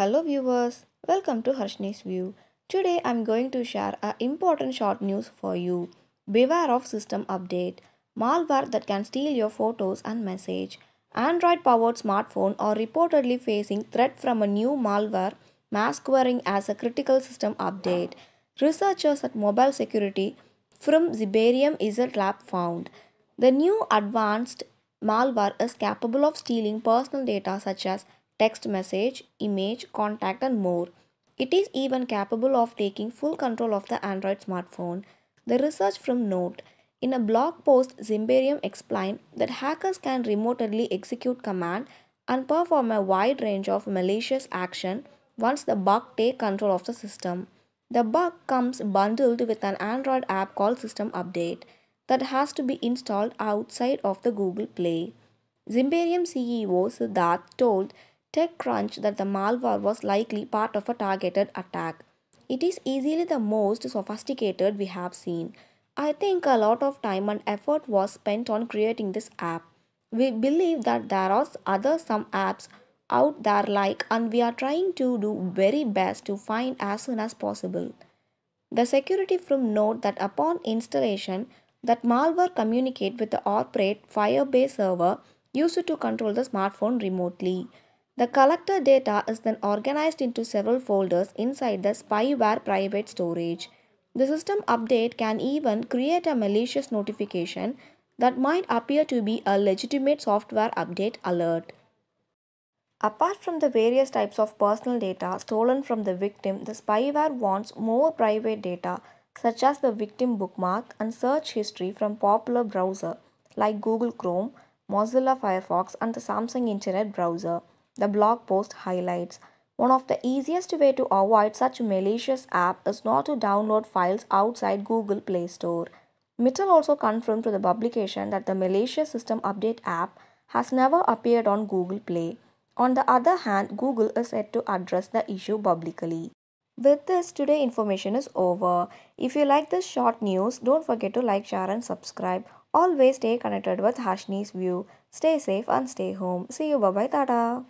Hello viewers, welcome to Harsni's View. Today I'm going to share a important short news for you. Beware of system update. Malware that can steal your photos and message. Android powered smartphone are reportedly facing threat from a new malware masquerading as a critical system update. Researchers at Mobile Security from Zimperium Islet Lab found the new advanced malware is capable of stealing personal data such as text message, image, contact, and more. It is even capable of taking full control of the Android smartphone. The research from Note in a blog post, Zimperium explained that hackers can remotely execute command and perform a wide range of malicious action once the bug take control of the system. The bug comes bundled with an Android app called System Update that has to be installed outside of the Google Play. Zimperium CEO Siddharth told TechCrunch that the malware was likely part of a targeted attack. It is easily the most sophisticated we have seen. I think a lot of time and effort was spent on creating this app. We believe that there are other some apps out there like and we are trying to do very best to find as soon as possible. The security firm note that upon installation that malware communicate with the operate Firebase server used to control the smartphone remotely. The collector data is then organized into several folders inside the spyware private storage. The system update can even create a malicious notification that might appear to be a legitimate software update alert. Apart from the various types of personal data stolen from the victim, the spyware wants more private data such as the victim bookmark and search history from popular browser like Google Chrome, Mozilla Firefox and the Samsung Internet browser the blog post highlights. One of the easiest way to avoid such malicious app is not to download files outside Google Play Store. Mittal also confirmed to the publication that the malicious system update app has never appeared on Google Play. On the other hand, Google is yet to address the issue publicly. With this, today information is over. If you like this short news, don't forget to like, share and subscribe. Always stay connected with Harsni's View. Stay safe and stay home. See you. Bye-bye. Tata.